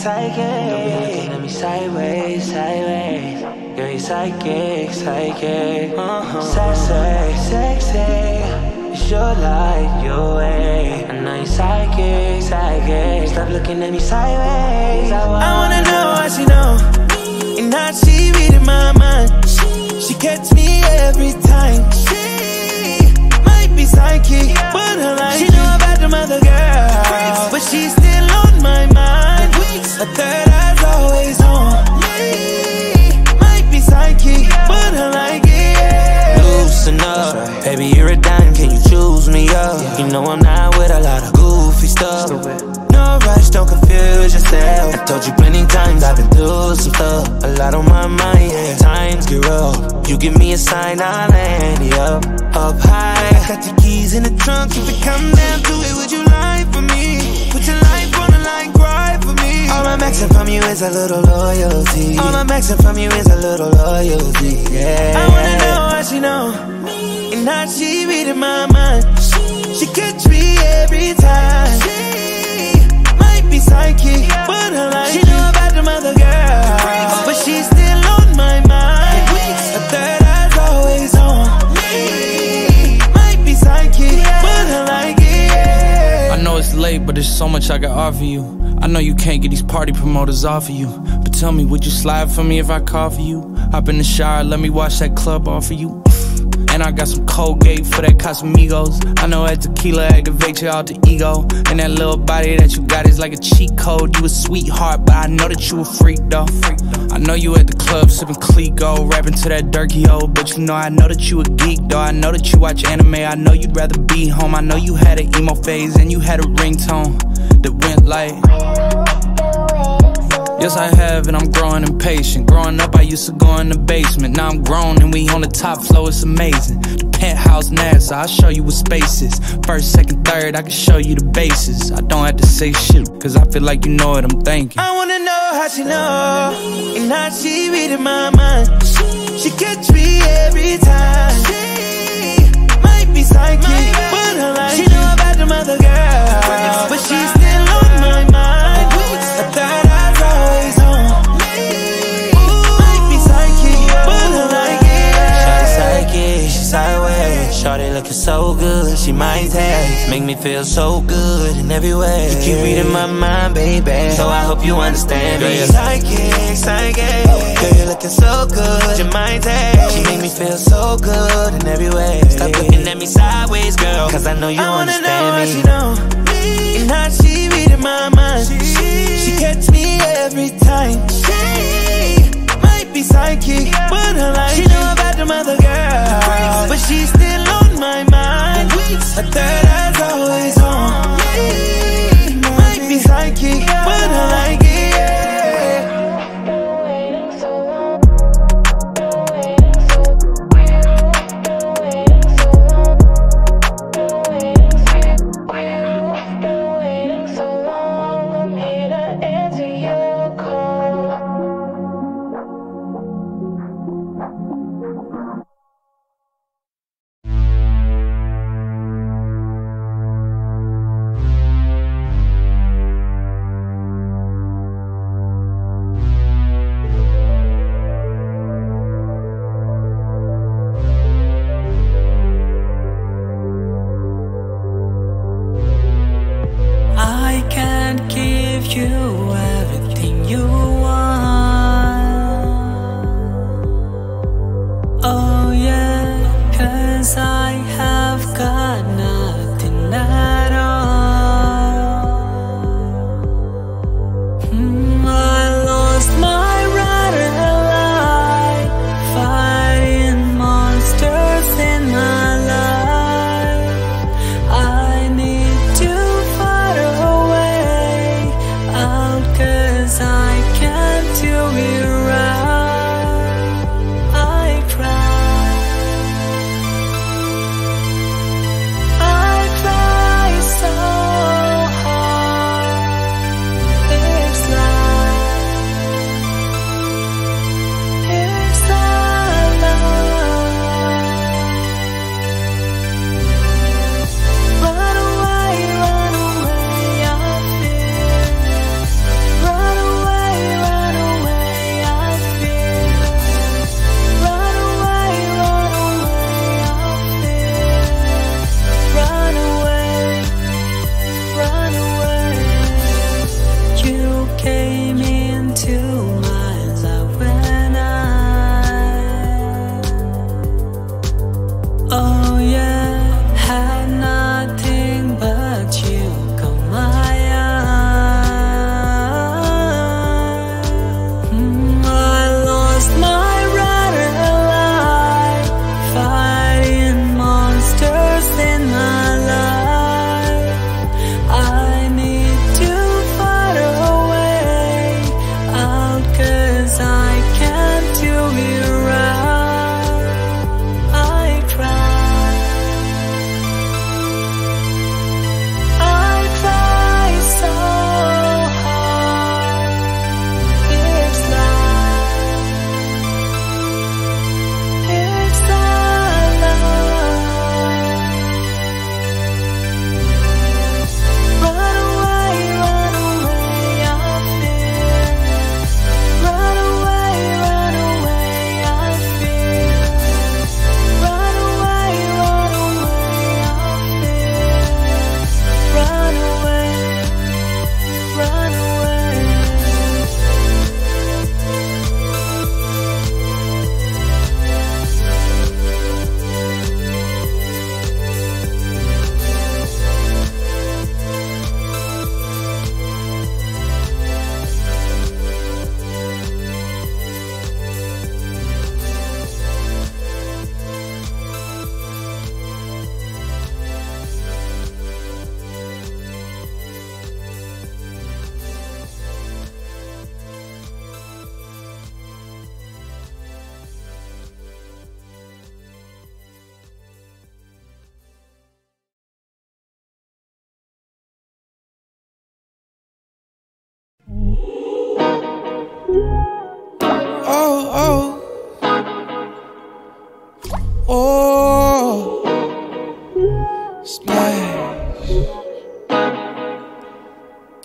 psychic. Don't be looking at me sideways, sideways. Girl, you psychic, psychic. Uh-huh. Sexy, sexy. It's your life, your way. I know you psychic, psychic. Stop looking at me sideways. I wanna, I wanna know how she know And how she reading my mind She catch me every time told you plenty times I've been through some stuff. A lot on my mind, yeah. Times get rough. You give me a sign, I'll land you up, up high. I Got the keys in the trunk If it come down to it, would you lie for me? Put your life on the line, cry for me All I'm asking from you is a little loyalty. All I'm asking from you is a little loyalty, yeah. I wanna know how she know And how she reading my mind She catch me every time She psychic But her like She know about them other girls But she's still on my mind A third eye's always on me Might be psychic But her like it. I know it's late, but there's so much I can offer you. I know you can't get these party promoters off of you. But tell me, would you slide for me if I call for you? Hop in the shower, let me watch that club off of you. And I got some Colgate for that Casamigos. I know that tequila aggravates your alter ego. And that little body that you got is like a cheat code. You a sweetheart, but I know that you a freak though. I know you at the club sipping Clicquot, rapping to that Durkio. But you know, I know that you a geek though. I know that you watch anime. I know you'd rather be home. I know you had an emo phase and you had a ringtone that went like. Yes, I have, and I'm growing impatient. Growing up, I used to go in the basement. Now I'm grown, and we on the top floor, it's amazing. The penthouse NASA, I'll show you what space is. First, second, third, I can show you the bases. I don't have to say shit, cause I feel like you know what I'm thinking. I wanna know how she know And how she reading my mind She catch me every time She might be psychic But her like She know about them other girls But she's looking so good, she might taste. Make me feel so good in every way. You keep reading my mind, baby. So I hope you understand me Girl, me. you're psychic, psychic Girl, you're looking so good, your mind taste. She make me feel so good in every way. Stop looking at me sideways, girl. Cause I know you I wanna know how understand she me. And how she reading my mind She she catch me every time She might be psychic But I like She know about them other girls But she still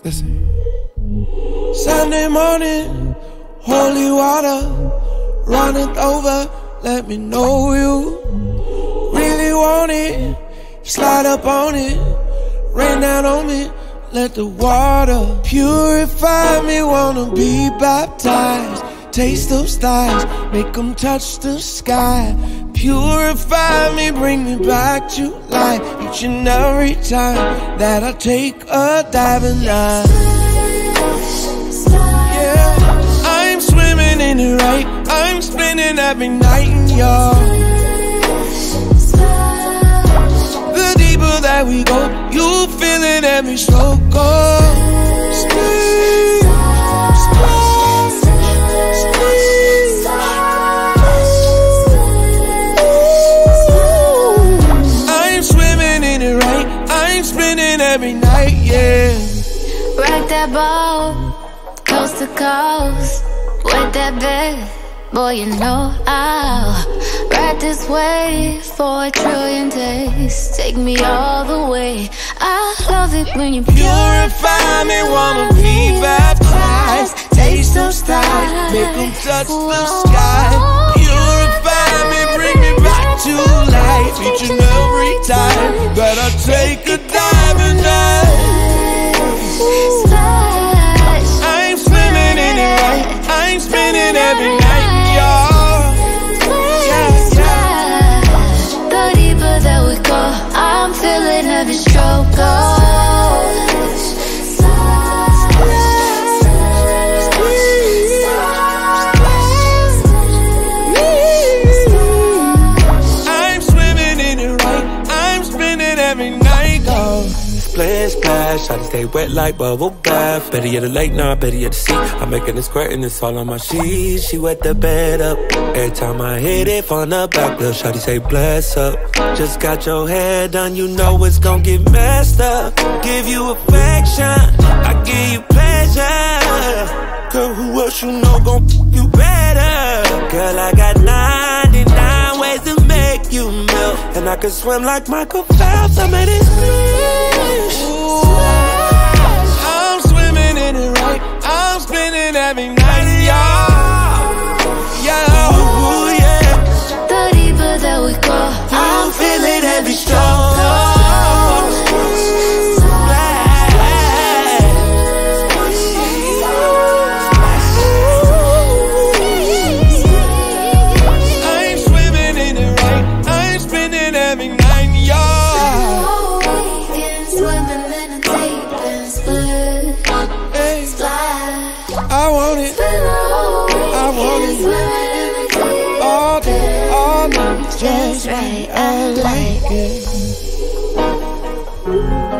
Listen. Sunday morning, holy water runneth over. Let me know you really want it. Slide up on it, rain down on me. Let the water purify me. Wanna be baptized. Taste those thighs, make them touch the sky. Purify me, bring me back to life. Each and every time that I take a diving line. Yeah, I'm swimming in it right. I'm spinning every night in y'all. The deeper that we go, you feel it every stroke. Oh, every night, yeah. Rock that ball, coast to coast, with that bed. Boy, you know I'll ride this wave for a trillion days. Take me all the way. I love it when you Purify me, wanna be baptized. Taste those thighs, make them touch the sky. Oh, Purify me, bring to life each and every time that I take a dive and dive. Splash, I stay wet like bubble bath. Better yet, a late night, better yet, a seat. I'm making it squirt and it's all on my sheets. She wet the bed up. Every time I hit it from the back, little shawty say bless up. Just got your hair done, you know it's gon' get messed up. Give you affection, I give you pleasure. Girl, who else you know gon' you better? Girl, I got 99 ways to make you melt. And I can swim like Michael Phelps, I made it splash. I'm swimming it right. I'm spinning every night, y'all. Yeah, ooh, oh, yeah. The deeper that we go, I'm feeling every stroke. Música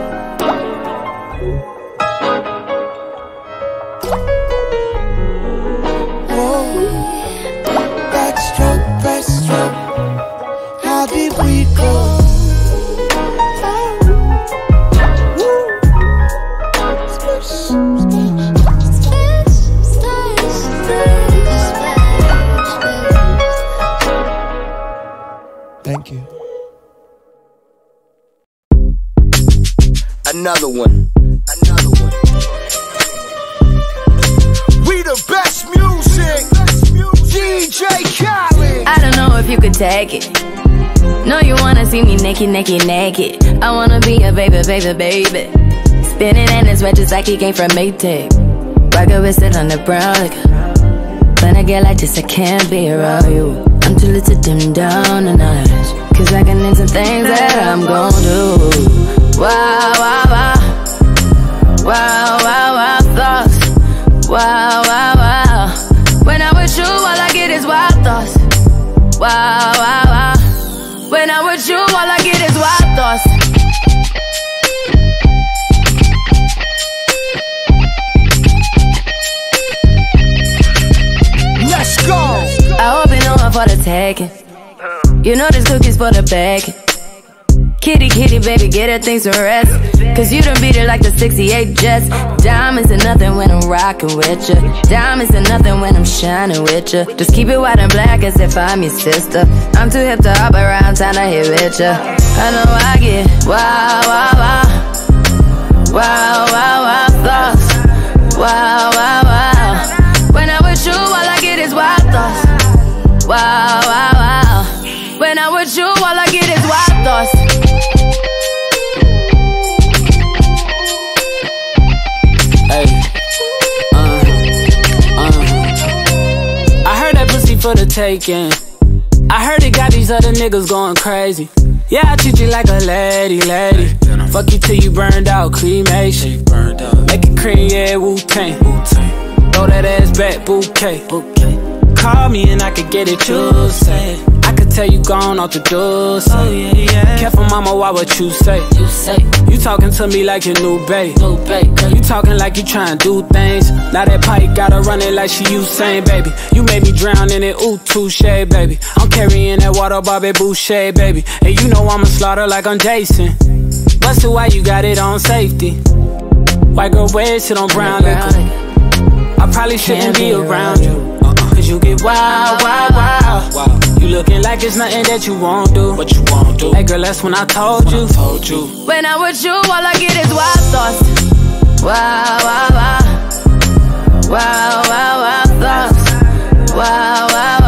DJ Khaled. I don't know if you could take it. No, you wanna see me naked, naked, naked. I wanna be a baby, baby, baby. Spinning in his red just like he came from Maytag. Rocket with it on the brown liquor. When I get like this, I can't be around you. I'm too little to dim down a notch. Cause I can into things that I'm gon' do. Wow, wow, wow. Wow, wow, wow, thoughts. Wow, wow, wow. With you, all I get is wild thoughts. Wow, wow, wow. When I'm with you, all I get is wild thoughts. Let's go. I hope you know I'm for the taking. You know this cookie's for the bag. Kitty, kitty, baby, get her things to rest. Cause you done beat it like the 68 Jets. Diamonds are nothing when I'm rocking with ya. Diamonds are nothing when I'm shining with ya. Just keep it white and black as if I'm your sister. I'm too hip to hop around, time to hit with ya. I know I get wow, wow, wow. Wow, wow, wow, thoughts. Wow, wow. For the taking. I heard it got these other niggas going crazy. Yeah, I treat you like a lady, lady. Fuck you till you burned out, cremation. Make it cream, yeah, Wu Tang. Throw that ass back, bouquet. Call me and I could get it, you say. Tell you gone off the door. Say. Oh, yeah, yeah. Careful, mama, why what you say? You say. You talking to me like your new babe. New babe. You talking like you trying to do things. Now that pipe gotta run it like she Usain, baby. You made me drown in it, ooh, touche, baby. I'm carrying that water, Bobby Boucher, baby. And you know I'ma slaughter like I'm Jason. Busted, why you got it on safety? White girl, wear shit on brown liquor. I probably shouldn't be around you cause you get wild, wild, wild. wild. You looking like it's nothing that you won't do. But you won't do. Hey girl, that's when I told you. When I told you. When I'm with you, all I get is wild thoughts. Wow, wow, wow. Wow, wow, wow thoughts. Wow, wow.